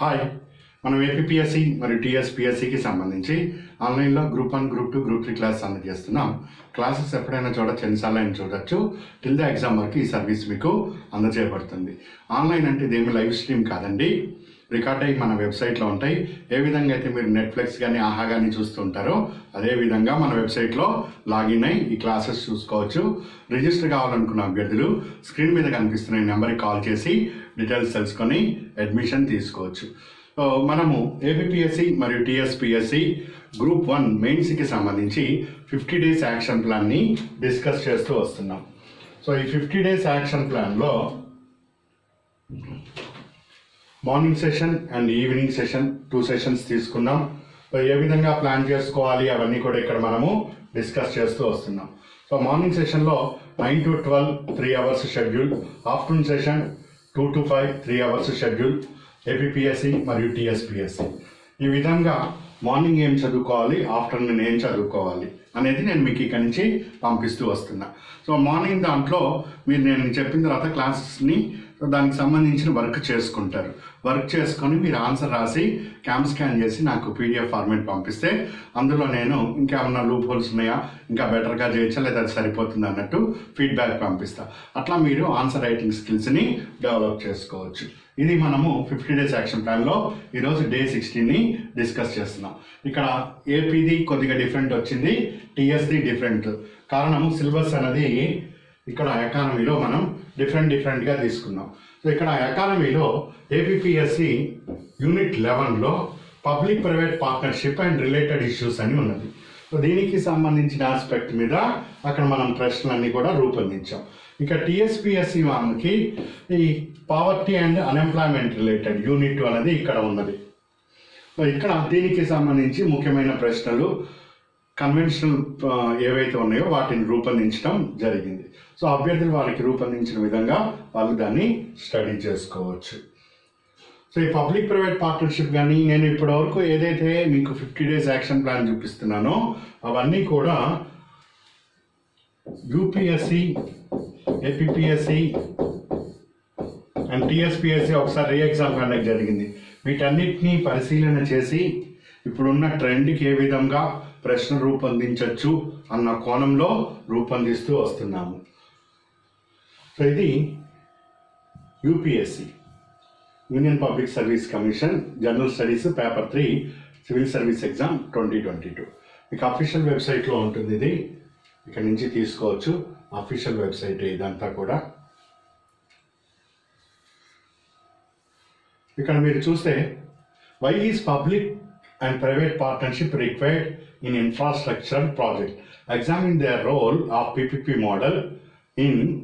Hi మనం APSC మరియు టీఎస్పిఎస్సికి సంబంధించి ఆన్లైన్లో group one group two group three class అందజేస్తున్నాం క్లాసెస్ ఎప్పుడైనా చూడొచ్చు ఎన్నిసార్లు అయినా చూడొచ్చు. టిల్ ద ఎగ్జామ్ వరకు ఈ సర్వీస్ మీకు అందజేయబడుతుంది. ఆన్లైన్ అంటే ఇదేమి లైవ్ స్ట్రీమ్ కాదండి. రికార్డ్ అయ్యి మన వెబ్సైట్లో ఉంటాయి. ఏ విధంగా అయితే మీరు నెట్ఫ్లిక్స్ కానీ ఆహా కానీ చూస్తుంటారో అదే విధంగా మన వెబ్సైట్లో లాగిన్ అయ్యి ఈ క్లాసెస్ చూసుకోవచ్చు. రిజిస్టర్ కావాలనుకున్న అభ్యర్థులు స్క్రీన్ మీద కనిపిస్తున్న ఈ నెంబర్కి కాల్ చేసి డీటెయిల్స్ తెలుసుకొని అడ్మిషన్ తీసుకోవచ్చు. సో మనము ఏపీఎస్సి మరియు టీఎస్పిఎస్సి గ్రూప్ వన్ మెయిన్స్కి సంబంధించి ఫిఫ్టీ డేస్ యాక్షన్ ప్లాన్ని డిస్కస్ చేస్తూ వస్తున్నాం. సో ఈ ఫిఫ్టీ డేస్ యాక్షన్ ప్లాన్లో morning session and evening session two sessions తీసుకున్నాం ఏ విధంగా ప్లాన్ చేసుకోవాలి అవన్నీ కూడా ఇక్కడ మనము డిస్కస్ చేస్తూ వస్తున్నాం. సో మార్నింగ్ సెషన్లో nine to twelve three hours schedule. Afternoon session two to five three hours schedule. APSC మరియు టీఎస్పిఎస్సి. ఈ విధంగా మార్నింగ్ ఏం చదువుకోవాలి ఆఫ్టర్నూన్ ఏం చదువుకోవాలి అనేది నేను మీకు ఇక్కడి నుంచి పంపిస్తూ వస్తున్నా. సో మార్నింగ్ దాంట్లో మీరు నేను చెప్పిన తర్వాత క్లాసెస్ని సో దానికి సంబంధించిన వర్క్ చేసుకుంటారు. వర్క్ చేసుకొని మీరు ఆన్సర్ రాసి క్యామ్ స్కాన్ చేసి నాకు పీడిఎఫ్ ఫార్మేట్ పంపిస్తే అందులో నేను ఇంకేమన్నా లూప్ హోల్స్ ఉన్నాయా? ఇంకా బెటర్గా చేయొచ్చా? లేదా అది సరిపోతుంది? అన్నట్టు ఫీడ్బ్యాక్ పంపిస్తా. అట్లా మీరు ఆన్సర్ రైటింగ్ స్కిల్స్ని డెవలప్ చేసుకోవచ్చు. ఇది మనము ఫిఫ్టీ డేస్ యాక్షన్ ప్లాన్లో ఈరోజు డే సిక్స్టీన్ని డిస్కస్ చేస్తున్నాం. ఇక్కడ ఏపీది కొద్దిగా డిఫరెంట్ వచ్చింది టీఎస్ది డిఫరెంట్ కారణము సిలబస్ అనేది ఇక్కడ ఎకానమీలో మనం డిఫరెంట్ డిఫరెంట్గా తీసుకున్నాం. సో ఇక్కడ ఎకానమీలో APSC unit లెవెన్లో public private partnership and related issues అని ఉన్నది. సో దీనికి సంబంధించిన ఆస్పెక్ట్ మీద అక్కడ మనం ప్రశ్నలన్నీ కూడా రూపొందించాం. ఇక టీఎస్పిఎస్సి మనకి ఈ poverty and unemployment related unit అనేది ఇక్కడ ఉన్నది. సో ఇక్కడ దీనికి సంబంధించి ముఖ్యమైన ప్రశ్నలు కన్వెన్షనల్ ఏవైతే ఉన్నాయో వాటిని రూపొందించడం జరిగింది. సో అభ్యర్థులు వాళ్ళకి రూపొందించిన విధంగా వాళ్ళు దాన్ని స్టడీ చేసుకోవచ్చు. సో ఈ పబ్లిక్ ప్రైవేట్ పార్ట్నర్షిప్ కానీ నేను ఇప్పటివరకు ఏదైతే మీకు ఫిఫ్టీ డేస్ యాక్షన్ ప్లాన్ చూపిస్తున్నానో అవన్నీ కూడా యూపీఎస్సి ఏపీఎస్సి అండ్ టీఎస్పిఎస్సి ఒకసారి రీ ఎగ్జామ్ కండక్ట్ జరిగింది. వీటన్నిటినీ పరిశీలన చేసి ఇప్పుడున్న ట్రెండ్కి ఏ విధంగా ప్రశ్న రూపొందించవచ్చు అన్న కోణంలో రూపొందిస్తూ వస్తున్నాము. సో ఇది UPSC union public service commission general studies paper three civil service exam twenty twenty two. మీకు అఫీషియల్ వెబ్సైట్లో ఉంటుంది ఇది. ఇక్కడ నుంచి తీసుకోవచ్చు. అఫీషియల్ వెబ్సైట్ ఇదంతా కూడా. ఇక్కడ మీరు చూస్తే why is public and private partnership required in infrastructure project examine the role of PPP model in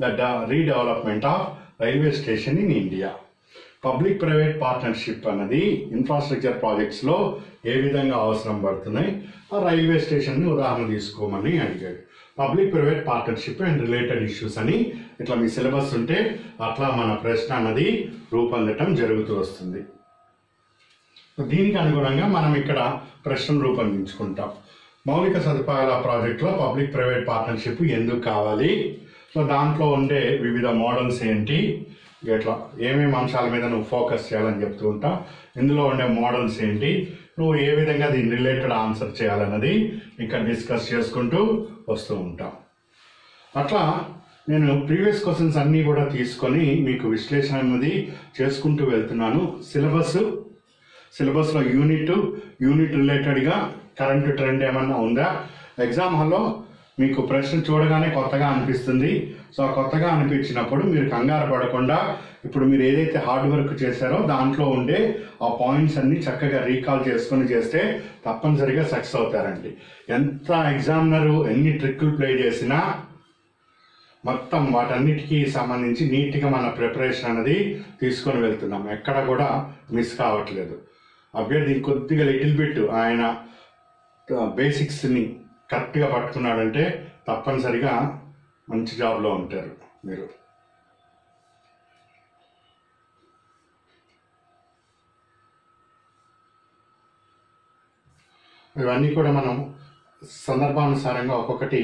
the redevelopment of railway station in India public private partnership అన్నది ఇన్ఫ్రాస్ట్రక్చర్ ప్రాజెక్ట్స్లో ఏ విధంగా అవసరం పడుతున్నాయి? ఆ రైల్వే స్టేషన్ని ఉదాహరణ తీసుకోమని అడిగాడు. Public private partnership and related issues అని ఇట్లా మీ సిలబస్ ఉంటే అట్లా మన ప్రశ్న అన్నది రూపొందటం జరుగుతూ వస్తుంది. దీనికి అనుగుణంగా మనం ఇక్కడ ప్రశ్నలు రూపొందించుకుంటాం. మౌలిక సదుపాయాల ప్రాజెక్టులో పబ్లిక్ ప్రైవేట్ పార్ట్నర్షిప్ ఎందుకు కావాలి? సో దాంట్లో ఉండే వివిధ మోడల్స్ ఏంటి? ఇట్లా ఏమేమి అంశాల మీద నువ్వు ఫోకస్ చేయాలని చెప్తూ ఉంటా. ఇందులో ఉండే మోడల్స్ ఏంటి? నువ్వు ఏ విధంగా దీని రిలేటెడ్ ఆన్సర్ చేయాలన్నది ఇక్కడ డిస్కస్ చేసుకుంటూ వస్తూ ఉంటాం. అట్లా నేను ప్రీవియస్ క్వశ్చన్స్ అన్నీ కూడా తీసుకొని మీకు విశ్లేషణ అనేది చేసుకుంటూ వెళ్తున్నాను. సిలబస్ సిలబస్లో యూనిట్ యూనిట్ రిలేటెడ్గా కరెంట్ ట్రెండ్ ఏమన్నా ఉందా? ఎగ్జామ్ హాల్లో మీకు ప్రశ్న చూడగానే కొత్తగా అనిపిస్తుంది. సో కొత్తగా అనిపించినప్పుడు మీరు కంగారు పడకుండా ఇప్పుడు మీరు ఏదైతే హార్డ్ వర్క్ చేశారో దాంట్లో ఉండే ఆ పాయింట్స్ అన్ని చక్కగా రీకాల్ చేసుకొని చేస్తే తప్పనిసరిగా సక్సెస్ అవుతారండి. ఎంత ఎగ్జామినరు ఎన్ని ట్రిక్కులు ప్లే చేసినా మొత్తం వాటన్నిటికీ సంబంధించి నీట్గా మన ప్రిపరేషన్ అనేది తీసుకొని వెళ్తున్నాం. ఎక్కడ కూడా మిస్ కావట్లేదు. అభ్యర్థి కొద్దిగా లిటిల్ బిట్ ఆయన బేసిక్స్ని కరెక్ట్గా పట్టుకున్నాడంటే తప్పనిసరిగా మంచి జాబ్లో ఉంటారు మీరు. ఇవన్నీ కూడా మనం సందర్భానుసారంగా ఒక్కొక్కటి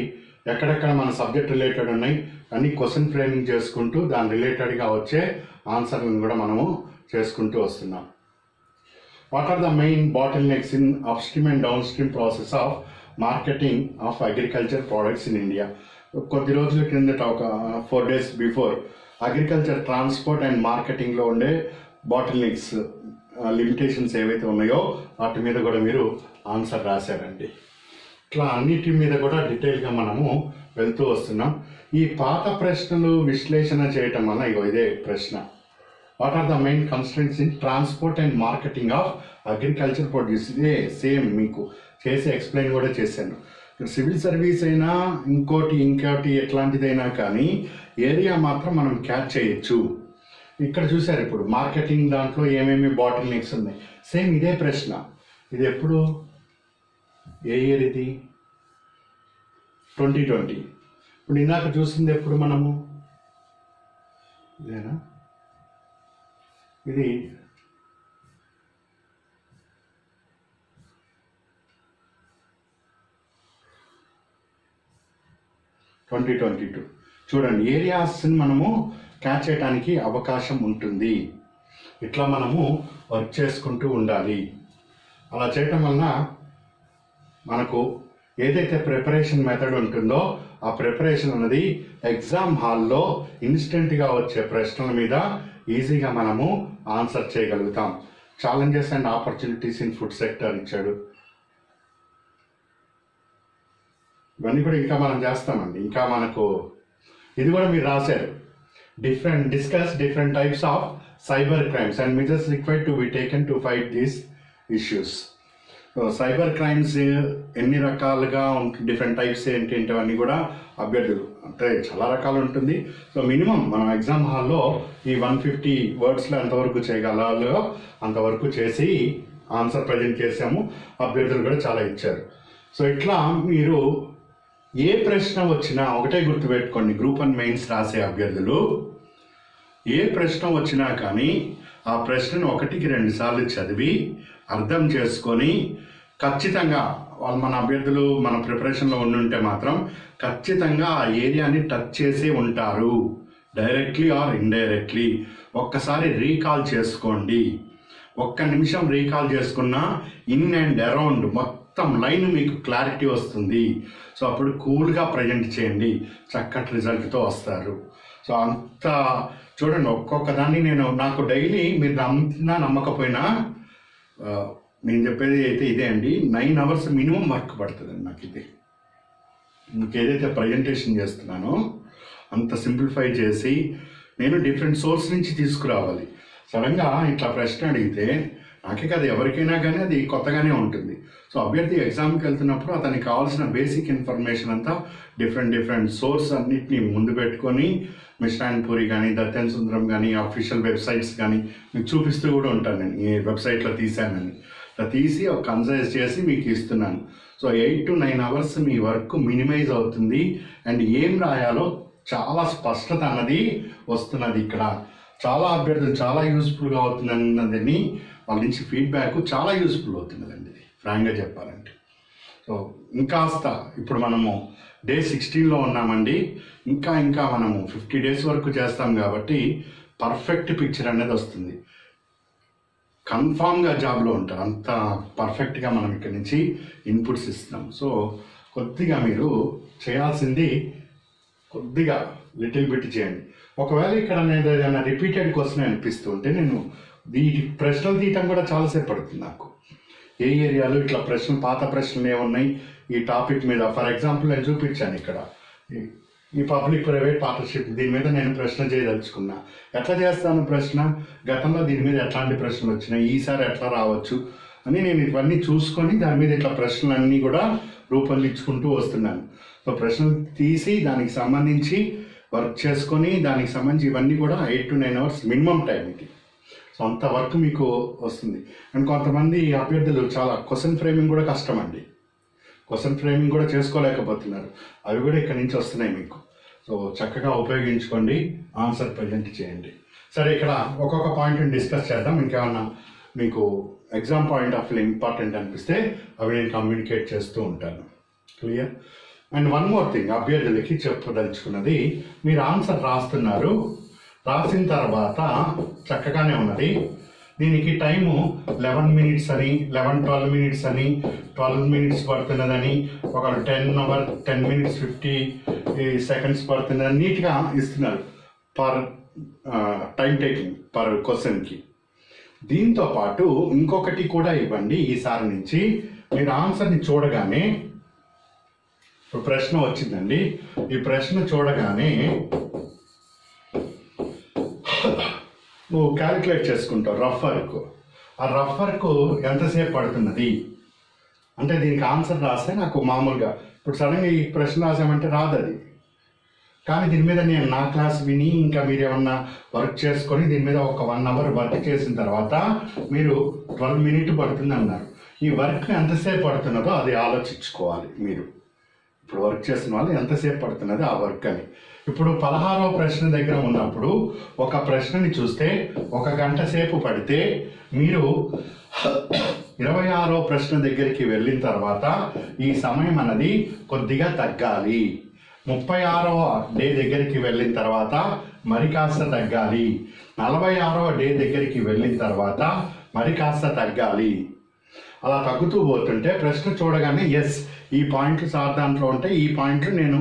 ఎక్కడెక్కడ మన సబ్జెక్ట్ రిలేటెడ్ ఉన్నాయి అన్ని క్వశ్చన్ ఫ్రేమింగ్ చేసుకుంటూ దాని రిలేటెడ్గా వచ్చే ఆన్సర్లను కూడా మనము చేసుకుంటూ వస్తున్నాం. What are the main bottlenecks in upstream and downstream process of marketing of agriculture products in India కొద్ది రోజుల క్రిందట ఒక four days before agriculture transport and మార్కెటింగ్లో ఉండే బాటిల్ నెక్స్ లిమిటేషన్స్ ఏవైతే ఉన్నాయో వాటి మీద కూడా మీరు ఆన్సర్ రాశారండి. ఇట్లా అన్నిటి మీద కూడా డీటెయిల్గా మనము వెళ్తూ వస్తున్నాం. ఈ పాత ప్రశ్నలు విశ్లేషణ చేయటం వల్ల ఇగో ఇదే ప్రశ్న. What are the main constraints in transport and marketing of agriculture produce ఇదే సేమ్ మీకు. చేసి ఎక్స్ప్లెయిన్ కూడా చేశాను. సివిల్ సర్వీస్ అయినా ఇంకోటి ఇంకోటి ఎట్లాంటిదైనా కానీ ఏరియా మాత్రం మనం క్యాచ్ చేయొచ్చు. ఇక్కడ చూసారు ఇప్పుడు మార్కెటింగ్ దాంట్లో ఏమేమి బాటిల్ నెక్స్ ఉన్నాయి? సేమ్ ఇదే ప్రశ్న. ఇది ఎప్పుడు? ఏ ఇయర్ ఇది? ట్వంటీ ట్వంటీ ఇప్పుడు ఇందాక చూసింది ఎప్పుడు మనము? ఇదేనా? ఇది ట్వంటీ ట్వంటీ టూ. చూడండి ఏరియాస్ని మనము క్యాచ్ చేయడానికి అవకాశం ఉంటుంది. ఇట్లా మనము వర్క్ చేసుకుంటూ ఉండాలి. అలా చేయటం వలన మనకు ఏదైతే ప్రిపరేషన్ మెథడ్ ఉంటుందో ఆ ప్రిపరేషన్ అన్నది ఎగ్జామ్ హాల్లో ఇన్స్టెంట్గా వచ్చే ప్రశ్నల మీద ఈజీగా మనము ఆన్సర్ చేయగలుగుతాం. Challenges and opportunities in food sector ఇచ్చాడు. ఇవన్నీ కూడా ఇంకా మనం చేస్తామండి. ఇంకా మనకు ఇది కూడా మీరు రాశారు. Different discuss different types of cyber crimes and measures required to be taken to fight these issues cyber crimes ఎన్ని రకాలుగా ఉంటుంది డిఫరెంట్ టైప్స్ ఏంటి ఏంటి అవన్నీ కూడా అభ్యర్థులు అంటే చాలా రకాలు ఉంటుంది. సో మినిమం మనం ఎగ్జామ్ హాల్లో ఈ వన్ ఫిఫ్టీ వర్డ్స్లో ఎంతవరకు చేయగలలో అంతవరకు చేసి ఆన్సర్ ప్రజెంట్ చేసాము అభ్యర్థులు కూడా చాలా ఇచ్చారు. సో ఇట్లా మీరు ఏ ప్రశ్న వచ్చినా ఒకటే గుర్తుపెట్టుకోండి గ్రూప్ అండ్ మెయిన్స్ రాసే అభ్యర్థులు ఏ ప్రశ్న వచ్చినా కానీ ఆ ప్రశ్నను ఒకటికి రెండు సార్లు చదివి అర్థం చేసుకొని ఖచ్చితంగా వాళ్ళు మన అభ్యర్థులు మన ప్రిపరేషన్లో ఉండుంటే మాత్రం ఖచ్చితంగా ఆ ఏరియాని టచ్ చేసి ఉంటారు. డైరెక్ట్లీ ఆర్ ఇండైరెక్ట్లీ ఒక్కసారి రీకాల్ చేసుకోండి. ఒక్క నిమిషం రీకాల్ చేసుకున్నా ఇన్ అండ్ అరౌండ్ మొత్తం లైన్ మీకు క్లారిటీ వస్తుంది. సో అప్పుడు కూల్గా ప్రజెంట్ చేయండి. చక్కటి రిజల్ట్తో వస్తారు. సో అంత చూడండి ఒక్కొక్క దాన్ని నేను నాకు డైలీ మీరు నమ్మినా నమ్మకపోయినా నేను చెప్పేది అయితే ఇదే అండి. నైన్ అవర్స్ మినిమం వర్క్ పడుతుంది నాకు ఇది మీకు ఏదైతే ప్రజెంటేషన్ చేస్తున్నానో అంత సింప్లిఫై చేసి నేను డిఫరెంట్ సోర్స్ నుంచి తీసుకురావాలి. సడన్గా ఇట్లా ప్రశ్న అడిగితే నాకే కాదు ఎవరికైనా కానీ అది కొత్తగానే ఉంటుంది. సో అభ్యర్థి ఎగ్జామ్కి వెళ్తున్నప్పుడు అతనికి కావాల్సిన బేసిక్ ఇన్ఫర్మేషన్ అంతా డిఫరెంట్ డిఫరెంట్ సోర్స్ అన్నిటిని ముందు పెట్టుకొని మిశ్రాన్ పూరి కానీ దత్తన్ సుందరం కానీ అఫీషియల్ వెబ్సైట్స్ కానీ మీకు చూపిస్తూ కూడా ఉంటాను నేను ఈ వెబ్సైట్లో తీశానని. తీసి ఒక కన్సైజ్ చేసి మీకు ఇస్తున్నాను. So eight to nine hours me work minimise అవుతుంది అండ్ ఏం రాయాలో చాలా స్పష్టత అన్నది వస్తున్నది ఇక్కడ. చాలా అభ్యర్థులు చాలా యూస్ఫుల్గా అవుతుంది వాళ్ళ నుంచి ఫీడ్బ్యాక్ చాలా యూస్ఫుల్ అవుతున్నదండి ఫ్రాంక్గా చెప్పాలంటే. సో ఇంకాస్త ఇప్పుడు మనము డే సిక్స్టీన్లో ఉన్నామండి. ఇంకా ఇంకా మనము ఫిఫ్టీ డేస్ వరకు చేస్తాం కాబట్టి పర్ఫెక్ట్ పిక్చర్ అనేది వస్తుంది. కన్ఫామ్గా జాబ్లో ఉంటారు. అంత పర్ఫెక్ట్గా మనం ఇక్కడి నుంచి ఇన్పుట్స్ ఇస్తున్నాం. సో కొద్దిగా మీరు చేయాల్సింది కొద్దిగా లిటిల్ బిట్ చేయండి. ఒకవేళ ఇక్కడ నేను ఏదైనా రిపీటెడ్ క్వశ్చన్ అనిపిస్తుంటే నేను ఈ ప్రశ్నలు తీయటం కూడా చాలాసేపు పడుతుంది నాకు. ఏ ఏరియాలో ఇట్లా ప్రశ్నలు పాత ప్రశ్నలు ఏమున్నాయి? ఈ టాపిక్ మీద ఫర్ ఎగ్జాంపుల్ నేను చూపించాను ఇక్కడ. ఈ- పబ్లిక్ ప్రైవేట్ పార్ట్నర్షిప్ దీని మీద నేను ప్రశ్న చేయదలుచుకున్నా. ఎట్లా చేస్తాను ప్రశ్న? గతంలో దీని మీద ఎట్లాంటి ప్రశ్నలు వచ్చినాయి? ఈసారి ఎట్లా రావచ్చు? అని నేను ఇవన్నీ చూసుకొని దాని మీద ఇట్లా ప్రశ్నలన్నీ కూడా రూపొందించుకుంటూ వస్తున్నాను. సో ప్రశ్నలు తీసి దానికి సంబంధించి వర్క్ చేసుకొని దానికి సంబంధించి ఇవన్నీ కూడా eight to nine hours minimum time ఇది. సో అంత వర్క్ మీకు వస్తుంది. అండ్ కొంతమంది అభ్యర్థులు చాలా క్వశ్చన్ ఫ్రేమింగ్ కూడా కష్టం అండి క్వశ్చన్ ఫ్రేమింగ్ కూడా చేసుకోలేకపోతున్నారు. అవి కూడా ఇక్కడ నుంచి వస్తున్నాయి మీకు. సో చక్కగా ఉపయోగించుకోండి ఆన్సర్ ప్రజెంట్ చేయండి. సరే ఇక్కడ ఒక్కొక్క పాయింట్ డిస్కస్ చేద్దాం. ఇంకేమన్నా మీకు exam point of view important అనిపిస్తే అవి నేను కమ్యూనికేట్ చేస్తూ ఉంటాను. Clear and one more thing అభ్యర్థులకి చెప్పదలుచుకున్నది మీరు ఆన్సర్ రాస్తున్నారు. రాసిన తర్వాత చక్కగానే ఉన్నది. దీనికి టైము లెవెన్ మినిట్స్ అని లెవెన్ ట్వెల్వ్ మినిట్స్ అని ట్వెల్వ్ మినిట్స్ పడుతున్నదని ఒక ten hour ten minutes fifty seconds పడుతుందని నీట్గా ఇస్తున్నారు పర్ టైం టేకింగ్ పర్ క్వశ్చన్కి. దీంతో పాటు ఇంకొకటి కూడా ఇవ్వండి ఈసారి నుంచి. మీరు ఆన్సర్ని చూడగానే ఇప్పుడు ప్రశ్న వచ్చిందండి. ఈ ప్రశ్న చూడగానే నువ్వు క్యాలిక్యులేట్ చేసుకుంటావు రఫ్ వర్క్ ఆ రఫ్ వర్క్ ఎంతసేపు పడుతున్నది? అంటే దీనికి ఆన్సర్ రాస్తే నాకు మామూలుగా ఇప్పుడు సడన్గా ఈ ప్రశ్న రాసామంటే రాదు అది కానీ దీని మీద నేను నా క్లాస్ విని ఇంకా మీరు ఏమన్నా వర్క్ చేసుకొని దీని మీద ఒక వన్ అవర్ వర్క్ చేసిన తర్వాత మీరు ట్వెల్వ్ మినిట్ పడుతుంది అన్నారు. ఈ వర్క్ ఎంతసేపు పడుతున్నదో అది ఆలోచించుకోవాలి మీరు. ఇప్పుడు వర్క్ చేసిన వాళ్ళు ఎంతసేపు పడుతున్నది ఆ వర్క్ అని. ఇప్పుడు పదహారవ ప్రశ్న దగ్గర ఉన్నప్పుడు ఒక ప్రశ్నని చూస్తే ఒక గంట సేపు పడితే మీరు ఇరవై ఆరో ప్రశ్న దగ్గరికి వెళ్ళిన తర్వాత ఈ సమయం అన్నది కొద్దిగా తగ్గాలి. ముప్పై ఆరో డే దగ్గరికి వెళ్ళిన తర్వాత మరి కాస్త తగ్గాలి. నలభై ఆరో డే దగ్గరికి వెళ్ళిన తర్వాత మరి కాస్త తగ్గాలి. అలా తగ్గుతూ పోతుంటే ప్రశ్న చూడగానే ఎస్ ఈ పాయింట్లు సార్ దాంట్లో ఉంటే ఈ పాయింట్లు నేను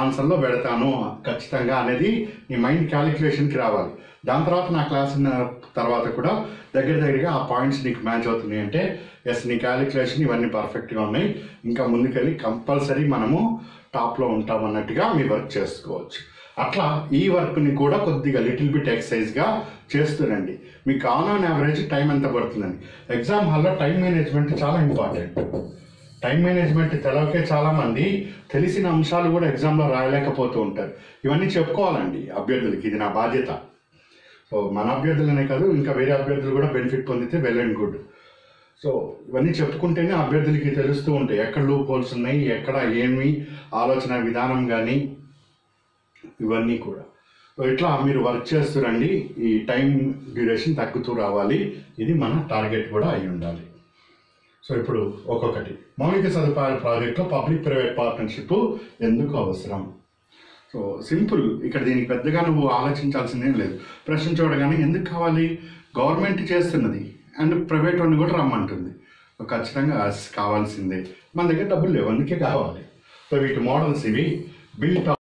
ఆన్సర్లో పెడతాను ఖచ్చితంగా అనేది నీ మైండ్ క్యాలిక్యులేషన్కి రావాలి. దాని తర్వాత నా క్లాస్ ఉన్న తర్వాత కూడా దగ్గర దగ్గరగా ఆ పాయింట్స్ నీకు మ్యాచ్ అవుతున్నాయి అంటే ఎస్ నీ క్యాలిక్యులేషన్ ఇవన్నీ పర్ఫెక్ట్గా ఉన్నాయి. ఇంకా ముందుకెళ్ళి కంపల్సరీ మనము టాప్లో ఉంటాం అన్నట్టుగా మీ వర్క్ చేసుకోవచ్చు. అట్లా ఈ వర్క్ని కూడా కొద్దిగా లిటిల్ బిట్ ఎక్సర్సైజ్గా చేస్తురండి మీకు ఆన్ ఆన్ యావరేజ్ టైం ఎంత పడుతుందండి? ఎగ్జామ్ హాల్లో టైం మేనేజ్మెంట్ చాలా ఇంపార్టెంట్. టైం మేనేజ్మెంట్ తెలవకే చాలా మంది తెలిసిన అంశాలు కూడా ఎగ్జామ్లో రాయలేకపోతూ ఉంటారు. ఇవన్నీ చెప్పుకోవాలండి అభ్యర్థులకి ఇది నా బాధ్యత. సో మన అభ్యర్థులనే కాదు ఇంకా వేరే అభ్యర్థులు కూడా బెనిఫిట్ పొందితే వెల్ అండ్ గుడ్. సో ఇవన్నీ చెప్పుకుంటేనే అభ్యర్థులకి తెలుస్తూ ఉంటాయి ఎక్కడ లూప్ హోల్స్ ఉన్నాయి ఎక్కడ ఏమి ఆలోచన విధానం కానీ ఇవన్నీ కూడా. సో ఇట్లా మీరు వర్క్ చేస్తురండి ఈ టైం డ్యూరేషన్ తగ్గుతూ రావాలి ఇది మన టార్గెట్ కూడా అయి ఉండాలి. సో ఇప్పుడు ఒక్కొక్కటి. మౌలిక సదుపాయాల ప్రాజెక్టులో పబ్లిక్ ప్రైవేట్ పార్ట్నర్షిప్ ఎందుకు అవసరం? So simple. ఇక్కడ దీనికి పెద్దగా నువ్వు ఆలోచించాల్సిందేం లేదు. ప్రశ్న చూడగానే ఎందుకు కావాలి? గవర్నమెంట్ చేస్తున్నది అండ్ ప్రైవేట్ వాడిని కూడా రమ్మంటుంది. ఖచ్చితంగా కావాల్సిందే. మన దగ్గర డబ్బులు లేవు అందుకే కావాలి. సో వీటి మోడల్స్ ఇవి. బిల్ట్